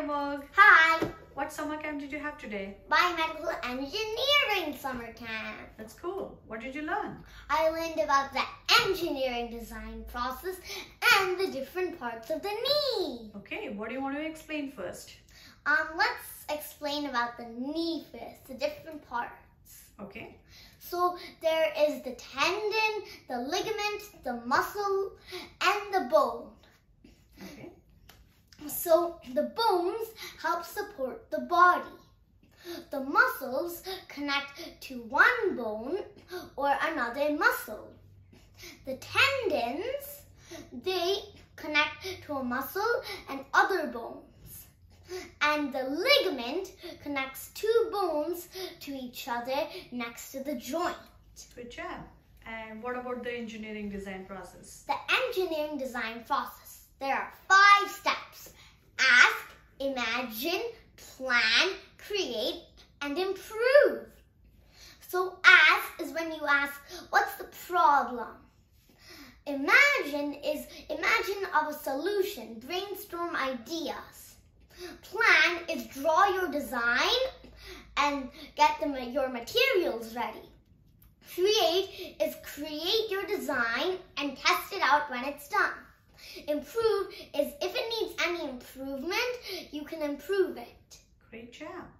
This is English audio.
Amogh. Hi, What summer camp did you have today? biomedical engineering summer camp. That's cool. What did you learn? I learned about the engineering design process and the different parts of the knee. Okay, what do you want to explain first? Um, let's explain about the knee first, the different parts. Okay. So there is the tendon, the ligament, the muscle, and the bone. Okay. So the bones help support the body. The muscles connect to one bone or another muscle. The tendons, they connect to a muscle and other bones. And the ligament connects two bones to each other next to the joint. Good job. And what about the engineering design process? The engineering design process. There are five steps. Ask, imagine, plan, create, and improve. So ask is when you ask, what's the problem? Imagine is imagine of a solution, brainstorm ideas. Plan is draw your design and get the, your materials ready. Create is create your design and test it out when it's done. Improve is if it needs any improvement, you can improve it. Great job.